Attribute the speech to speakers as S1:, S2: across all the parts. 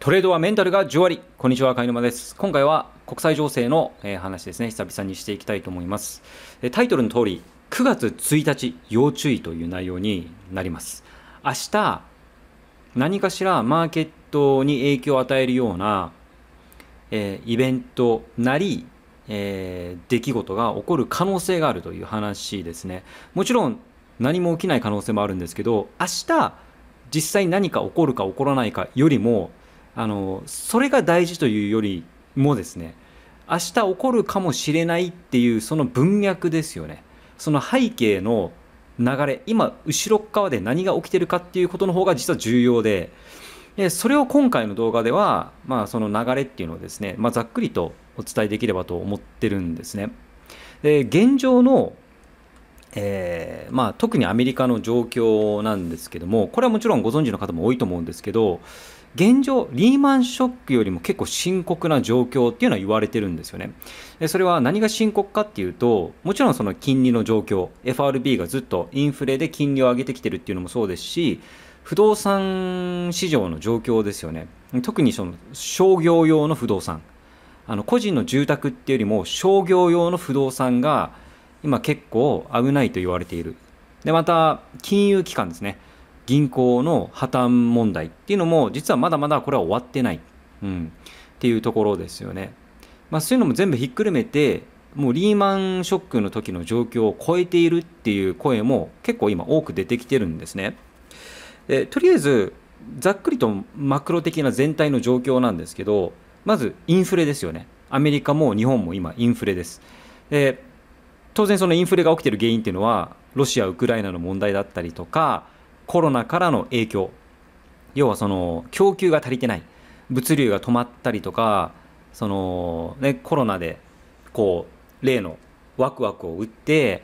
S1: トレードはメンタルが10割。こんにちは、かいぬまです。今回は国際情勢の話ですね、久々にしていきたいと思います。タイトルの通り、9月1日、要注意という内容になります。明日、何かしらマーケットに影響を与えるような、えーイベントなり、えー出来事が起こる可能性があるという話ですね。もちろん何も起きない可能性もあるんですけど、明日、実際何か起こるか起こらないかよりもあのそれが大事というよりもですね明日起こるかもしれないっていうその文脈ですよねその背景の流れ今後ろ側で何が起きてるかっていうことの方が実は重要ででそれを今回の動画では、まあ、その流れっていうのをですね、まあ、ざっくりとお伝えできればと思ってるんですね。で現状のえーまあ、特にアメリカの状況なんですけどもこれはもちろんご存知の方も多いと思うんですけど現状リーマンショックよりも結構深刻な状況っていうのは言われてるんですよね。でそれは何が深刻かっていうともちろんその金利の状況 FRB がずっとインフレで金利を上げてきてるっていうのもそうですし不動産市場の状況ですよね。特にその商業用の不動産。あの個人の住宅っていうよりも商業用の不動産が今結構危ないと言われている。でまた金融機関ですね。銀行の破綻問題っていうのも実はまだまだこれは終わってない、うん、っていうところですよね、まあ、そういうのも全部ひっくるめてもうリーマンショックの時の状況を超えているっていう声も結構今多く出てきてるんですね。でとりあえずざっくりとマクロ的な全体の状況なんですけどまずインフレですよね。アメリカも日本も今インフレです。で当然そのインフレが起きている原因っていうのはロシア・ウクライナの問題だったりとかコロナからの影響。要はその供給が足りてない。物流が止まったりとかその、ね、コロナでこう例のワクワクを打って、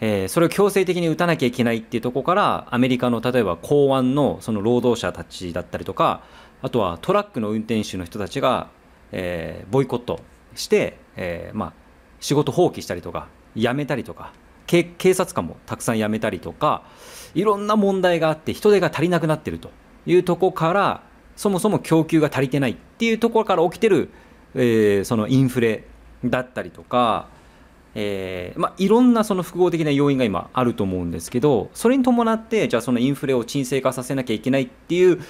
S1: えーそれを強制的に打たなきゃいけないっていうとこからアメリカの例えば港湾のその労働者たちだったりとかあとはトラックの運転手の人たちが、えーボイコットして、えーまあ、仕事放棄したりとか辞めたりとか警察官もたくさん辞めたりとかいろんな問題があって人手が足りなくなってるというとこからそもそも供給が足りてないっていうところから起きてる、えーそのインフレだったりとか、えーまあ、いろんなその複合的な要因が今あると思うんですけどそれに伴ってじゃあそのインフレを沈静化させなきゃいけないっていう、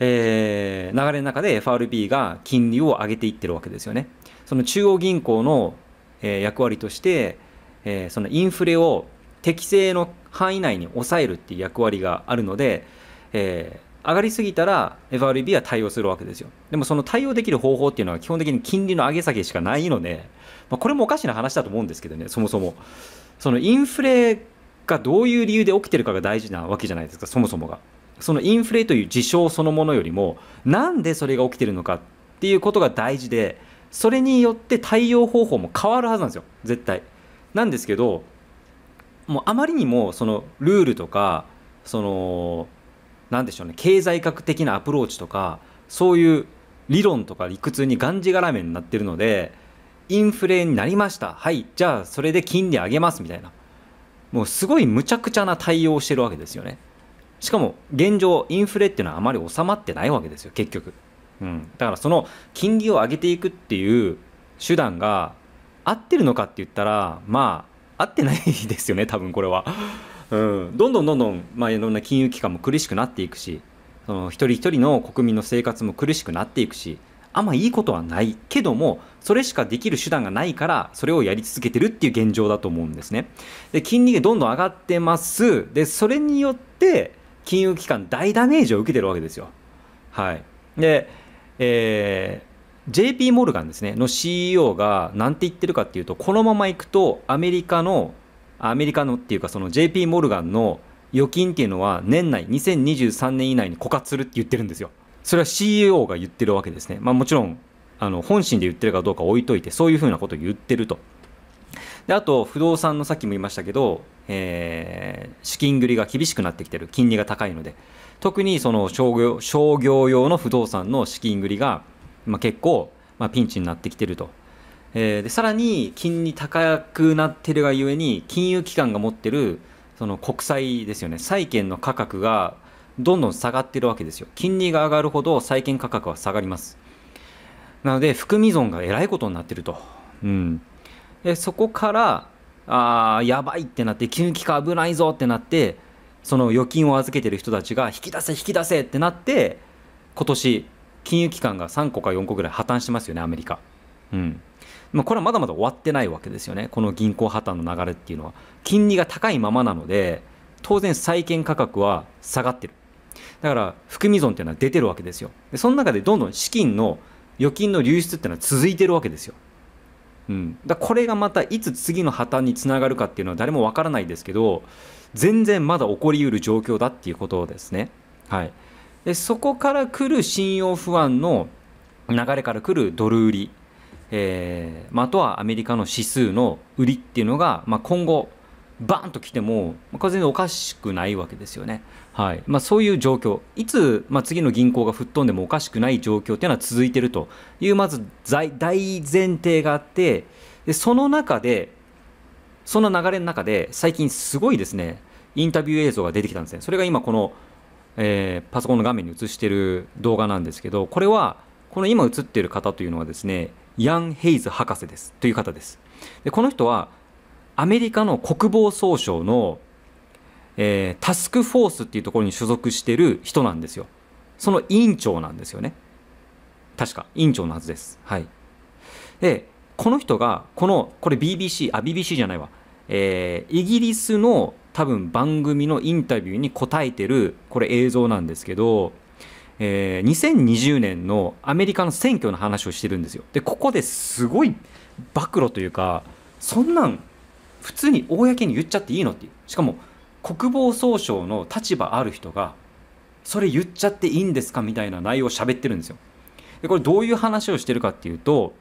S1: えー流れの中で FRB が金利を上げていってるわけですよね。その中央銀行の、えー役割として、えーそのインフレを適正の範囲内に抑えるっていう役割があるので、えー上がりすぎたら FRB は対応するわけですよ。でもその対応できる方法っていうのは基本的に金利の上げ下げしかないので、まあ、これもおかしな話だと思うんですけどね、そもそも。そのインフレがどういう理由で起きてるかが大事なわけじゃないですか、そもそもが。そのインフレという事象そのものよりも、なんでそれが起きてるのかっていうことが大事で、それによって対応方法も変わるはずなんですよ、絶対。なんですけど、もうあまりにもそのルールとか、その、なんでしょうね、経済学的なアプローチとか、そういう理論とか理屈にがんじがらめになってるので、インフレになりました。はい、じゃあそれで金利上げますみたいな。もうすごい無茶苦茶な対応をしてるわけですよね。しかも現状、インフレっていうのはあまり収まってないわけですよ、結局。うん、だからその金利を上げていくっていう手段が合ってるのかって言ったら、まあ、合ってないですよね、多分これは。うん、どんどんどんどん、まあ、いろんな金融機関も苦しくなっていくし、その一人一人の国民の生活も苦しくなっていくし、あんまいいことはないけども、それしかできる手段がないから、それをやり続けてるっていう現状だと思うんですね。で、金利がどんどん上がってます。で、それによって、金融機関大ダメージを受けてるわけですよ。はい。で、えー JP モルガンですね、の CEO が何て言ってるかっていうと、このままいくと、アメリカの、アメリカのっていうか、その JP モルガンの預金っていうのは、年内、2023年以内に枯渇するって言ってるんですよ。それは CEO が言ってるわけですね。まあもちろん、あの本心で言ってるかどうか置いといて、そういうふうなことを言ってると。であと、不動産のさっきも言いましたけど、えー資金繰りが厳しくなってきてる、金利が高いので、特にその商業商業用の不動産の資金繰りが、まあ、結構、まあ、ピンチになってきてると。えーでさらに金利高くなってるがゆえに金融機関が持ってるその国債ですよね。債券の価格がどんどん下がってるわけですよ。金利が上がるほど債券価格は下がります。なので含み損がえらいことになってると、うん、でそこからあやばいってなって金融機関危ないぞってなってその預金を預けてる人たちが引き出せ引き出せってなって今年金融機関が3個か4個ぐらい破綻してますよねアメリカ。うん。まあ、これはまだまだ終わってないわけですよね。この銀行破綻の流れっていうのは。金利が高いままなので当然債券価格は下がってる。だから含み損っていうのは出てるわけですよ。でその中でどんどん資金の預金の流出っていうのは続いてるわけですよ。うん、だこれがまたいつ次の破綻につながるかっていうのは誰もわからないですけど全然まだ起こりうる状況だっていうことですね。はい、でそこから来る信用不安の流れから来るドル売り、えーまあ、とはアメリカの指数の売りっていうのが、まあ、今後バーンと来ても、まあ、全然おかしくないわけですよね。はいまあ、そういう状況、いつ、まあ、次の銀行が吹っ飛んでもおかしくない状況っていうのは続いているという、まず大前提があって、でその中で、その流れの中で、最近すごいですね、インタビュー映像が出てきたんですね。それが今、この、えー、パソコンの画面に映している動画なんですけど、これは、この今映っている方というのはですね、ヤン・ヘイズ博士ですという方です。でこの人はアメリカの国防総省の、えー、タスクフォースっていうところに所属している人なんですよ。その委員長なんですよね。確か、委員長のはずです。はい。で、この人が、この、これ BBC、あ、BBC じゃないわ。えー、イギリスの多分番組のインタビューに答えてる、これ映像なんですけど、えー、2020年のアメリカの選挙の話をしてるんですよ。で、ここですごい暴露というか、そんなん普通に公に言っちゃっていいのっていうしかも国防総省の立場ある人がそれ言っちゃっていいんですかみたいな内容を喋ってるんですよ。でこれどういう話をしてるかっていうと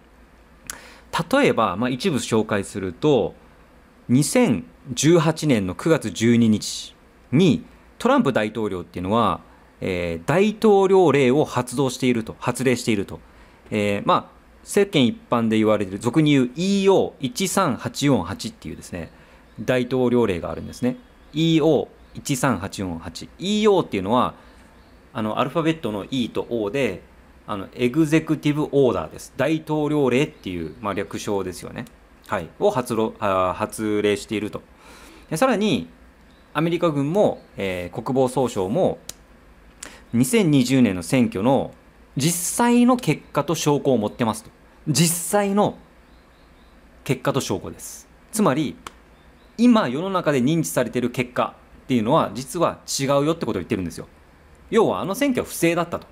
S1: 例えば、まあ、一部紹介すると2018年の9月12日にトランプ大統領っていうのは、えー、大統領令を発動していると発令していると、えー、まあ世間一般で言われている俗に言う EO13848 っていうですね大統領令があるんですね。EO13848 EO っていうのはあのアルファベットの E と O であのエグゼクティブオーダーです。大統領令っていう、まあ、略称ですよね。はい。を発発令していると。でさらにアメリカ軍も、えー、国防総省も2020年の選挙の実際の結果と証拠を持ってますと。実際の結果と証拠です。つまり今世の中で認知されている結果っていうのは実は違うよってことを言ってるんですよ。要はあの選挙は不正だったと。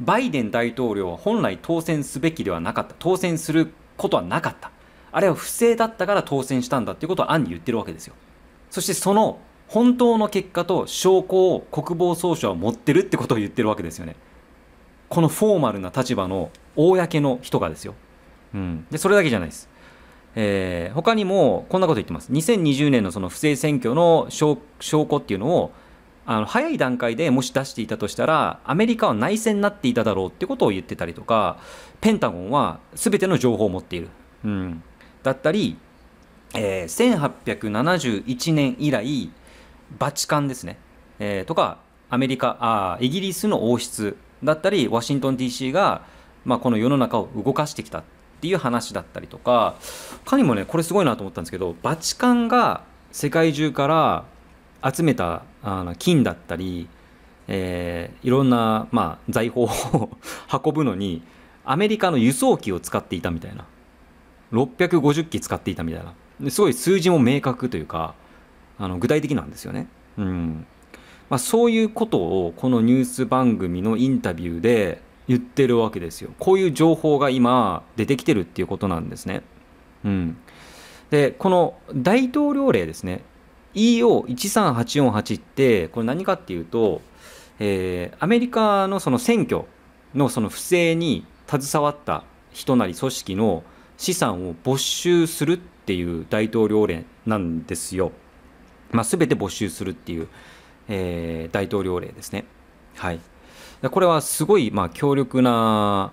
S1: バイデン大統領は本来当選すべきではなかった。当選することはなかった。あれは不正だったから当選したんだっていうことを暗に言ってるわけですよ。そしてその本当の結果と証拠を国防総省は持ってるってことを言ってるわけですよね。このフォーマルな立場の公の人がですよ、うん、でそれだけじゃないです、えー、他にもこんなこと言ってます。2020年のその不正選挙の証拠っていうのをあの早い段階でもし出していたとしたらアメリカは内戦になっていただろうってことを言ってたりとかペンタゴンは全ての情報を持っている、うん、だったり、えー、1871年以来バチカンですね、えー、とかアメリカあイギリスの王室だったりワシントン DC が、まあ、この世の中を動かしてきたっていう話だったりとか他にもねこれすごいなと思ったんですけどバチカンが世界中から集めたあの金だったり、えー、いろんな、まあ、財宝を 運ぶのにアメリカの輸送機を使っていたみたいな。650機使っていたみたいな。すごい数字も明確というかあの具体的なんですよね。うんまあ、そういうことをこのニュース番組のインタビューで言ってるわけですよ。こういう情報が今出てきてるっていうことなんですね。うん、でこの大統領令ですね EO13848 ってこれ何かっていうと、えー、アメリカのその選挙のその不正に携わった人なり組織の資産を没収するっていう大統領令なんですよ。まあ、全て没収するっていうえー、大統領令ですね。はい、これはすごい、まあ、強力な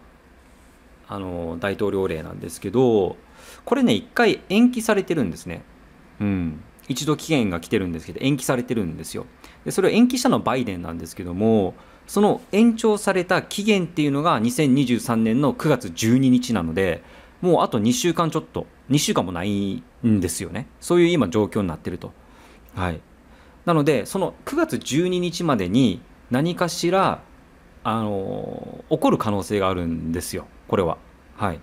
S1: あの大統領令なんですけどこれね一回延期されてるんですね。うん、一度期限が来てるんですけど延期されてるんですよ。でそれを延期したのはバイデンなんですけどもその延長された期限っていうのが2023年の9月12日なのでもうあと2週間ちょっと。2週間もないんですよね。そういう今状況になってると。はい。なのでその9月12日までに何かしらあの起こる可能性があるんですよ。これは。はい。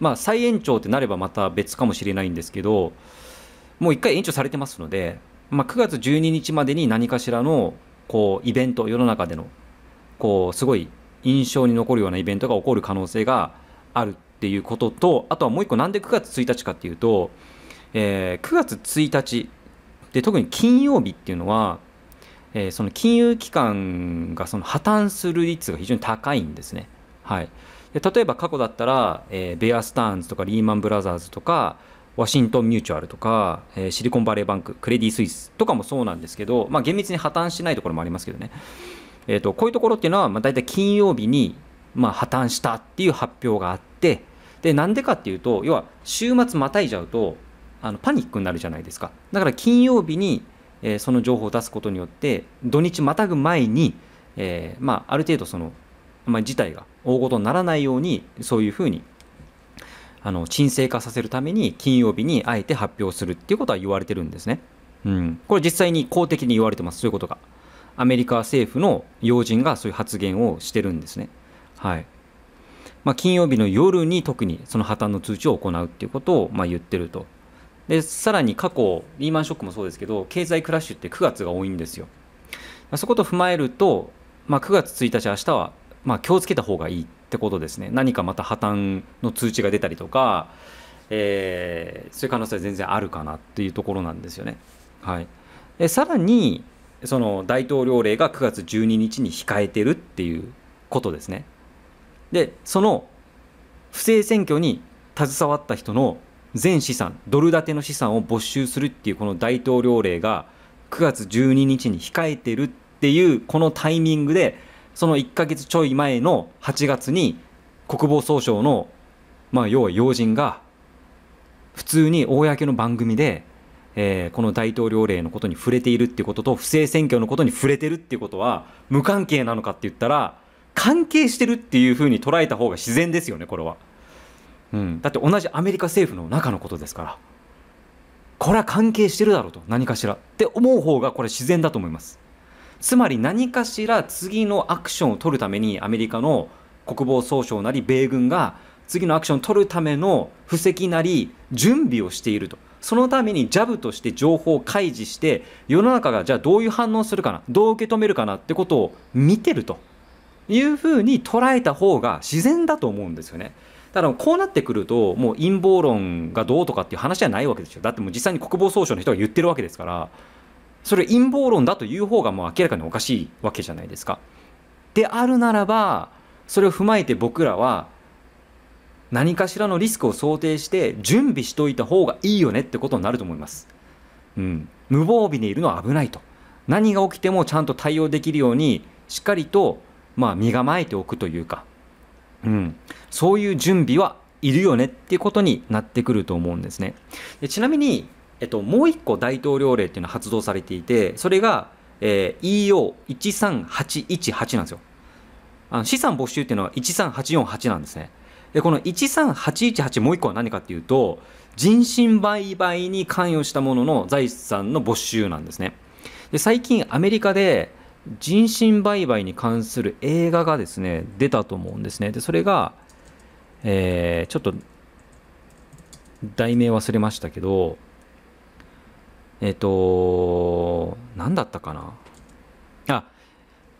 S1: まあ再延長ってなればまた別かもしれないんですけどもう1回延長されてますので、まあ、9月12日までに何かしらのこうイベント世の中でのこうすごい印象に残るようなイベントが起こる可能性があるっていうこととあとはもう一個なんで9月1日かっていうと、えー、9月1日で特に金曜日っていうのは、えー、その金融機関がその破綻する率が非常に高いんですね。はい、で例えば過去だったら、えー、ベアスターンズとかリーマンブラザーズとかワシントンミューチュアルとか、えー、シリコンバレーバンククレディ・スイスとかもそうなんですけど、まあ、厳密に破綻しないところもありますけどねえーと、こういうところっていうのは、まあ、大体金曜日に、まあ、破綻したっていう発表があってでなんでかっていうと要は週末またいじゃうとあのパニックになるじゃないですかだから金曜日に、えー、その情報を出すことによって土日またぐ前に、えー、まあ、ある程度その、まあ、事態が大ごとにならないようにそういうふうにあの沈静化させるために金曜日にあえて発表するっていうことは言われてるんですね。うん、これ実際に公的に言われてますそういうことが。アメリカ政府の要人がそういう発言をしてるんですね。はいまあ、金曜日の夜に特にその破綻の通知を行うっていうことをま言ってると。でさらに過去リーマンショックもそうですけど経済クラッシュって9月が多いんですよ。まそこと踏まえると、まあ、9月1日明日はま気をつけた方がいいってことですね。何かまた破綻の通知が出たりとか、えー、そういう可能性は全然あるかなっていうところなんですよね。はい、でさらにその大統領令が9月12日に控えてるっていうことですね。でその不正選挙に携わった人の全資産ドル建ての資産を没収するっていうこの大統領令が9月12日に控えてるっていうこのタイミングでその1ヶ月ちょい前の8月に国防総省のまあ要は要人が普通に公の番組でえー、この大統領令のことに触れているっていうことと不正選挙のことに触れてるっていうことは無関係なのかって言ったら関係してるっていうふうに捉えた方が自然ですよねこれは、うん、だって同じアメリカ政府の中のことですから。これは関係してるだろうと何かしら。って思う方がこれ自然だと思います。つまり何かしら次のアクションを取るためにアメリカの国防総省なり米軍が次のアクションを取るための布石なり準備をしていると。そのためにジャブとして情報を開示して世の中がじゃあどういう反応するかなどう受け止めるかなってことを見てると。いうふうに捉えた方が自然だと思うんですよね。だからこうなってくるともう陰謀論がどうとかっていう話じゃないわけですよだってもう実際に国防総省の人が言ってるわけですからそれ陰謀論だという方がもう明らかにおかしいわけじゃないですか。であるならばそれを踏まえて僕らは何かしらのリスクを想定して準備しといた方がいいよねってことになると思います。うん、無防備でいるのは危ないと。何が起きてもちゃんと対応できるようにしっかりと、まあ、身構えておくというか、うん、そういう準備はいるよねっていうことになってくると思うんですね。でちなみに、えっと、もう一個大統領令っていうのは発動されていてそれが、えー、EO13818 なんですよ。あの資産没収っていうのは13848なんですね。でこの13818もう一個は何かっていうと人身売買に関与したものの財産の没収なんですねで最近アメリカで人身売買に関する映画がですね出たと思うんですねでそれが、えー、ちょっと題名忘れましたけどえっ、ー、と何だったかなあ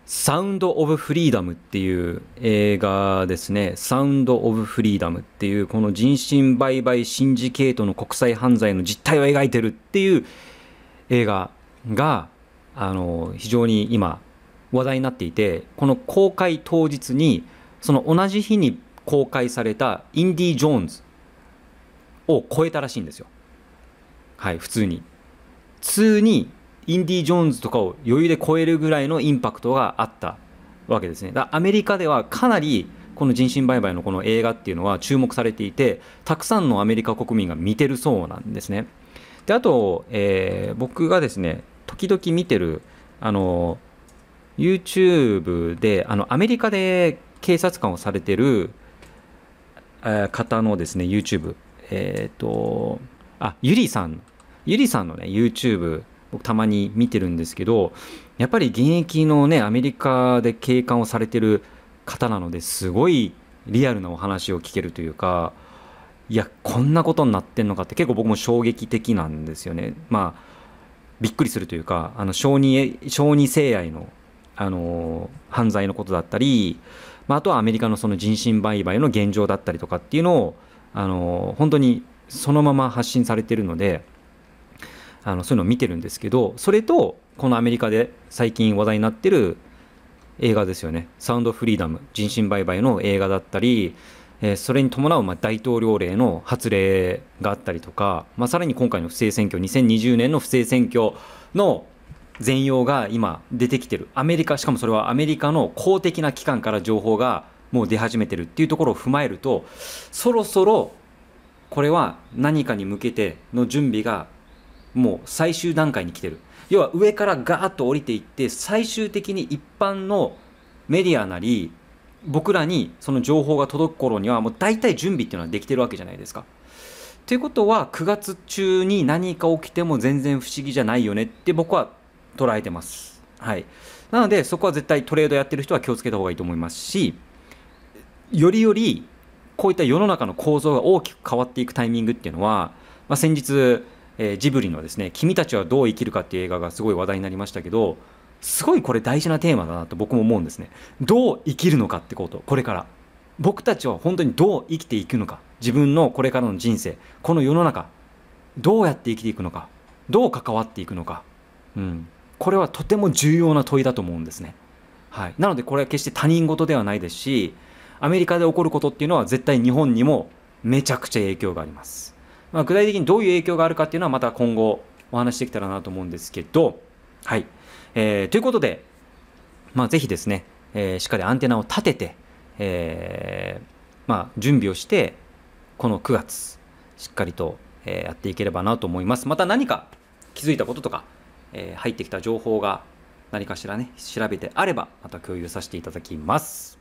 S1: サウンド・オブ・フリーダムっていう映画ですね。サウンド・オブ・フリーダムっていうこの人身売買シンジケートの国際犯罪の実態を描いてるっていう映画があの非常に今話題になっていてこの公開当日にその同じ日に公開されたインディ・ジョーンズを超えたらしいんですよ。はい普通に。普通にインディ・ジョーンズとかを余裕で超えるぐらいのインパクトがあったわけですね。だアメリカではかなりこの人身売買のこの映画っていうのは注目されていてたくさんのアメリカ国民が見てるそうなんですね。であと、えー、僕がですね時々見てるあの YouTube であのアメリカで警察官をされてる、え方のですね YouTube えっ、とあゆりさん。ゆりさんのね YouTube 僕たまに見てるんですけどやっぱり現役のねアメリカで警官をされてる方なのですごいリアルなお話を聞けるというかいやこんなことになってんのかって結構僕も衝撃的なんですよね。まあびっくりするというかあの小児小児性愛のあの犯罪のことだったり、まあ、あとはアメリカのその人身売買の現状だったりとかっていうのをあの本当にそのまま発信されてるのであのそういうのを見てるんですけどそれとこのアメリカで最近話題になってる映画ですよね。サウンドフリーダム人身売買の映画だったり、えーそれに伴うま大統領令の発令があったりとか、まあ、さらに今回の不正選挙2020年の不正選挙の全容が今出てきてる。アメリカしかもそれはアメリカの公的な機関から情報がもう出始めてるっていうところを踏まえるとそろそろこれは何かに向けての準備がもう最終段階に来てる。要は上からガーッと降りていって最終的に一般のメディアなり僕らにその情報が届く頃にはもう大体準備っていうのはできてるわけじゃないですか。ということは9月中に何か起きても全然不思議じゃないよねって僕は捉えてます。はい、なのでそこは絶対トレードやってる人は気をつけた方がいいと思いますしよりよりこういった世の中の構造が大きく変わっていくタイミングっていうのは、まあ、先日、えージブリのですね「君たちはどう生きるか」っていう映画がすごい話題になりましたけどすごいこれ大事なテーマだなと僕も思うんですね。どう生きるのかってことこれから僕たちは本当にどう生きていくのか自分のこれからの人生この世の中どうやって生きていくのかどう関わっていくのか、うん、これはとても重要な問いだと思うんですね。はい、なのでこれは決して他人事ではないですしアメリカで起こることっていうのは絶対日本にもめちゃくちゃ影響があります。まあ、具体的にどういう影響があるかっていうのはまた今後お話しできたらなと思うんですけど、はい。えーということで、まあ、ぜひですね、えーしっかりアンテナを立てて、えーまあ、準備をして、この9月、しっかりと、えやっていければなと思います。また何か気づいたこととか、え入ってきた情報が何かしらね、調べてあれば、また共有させていただきます。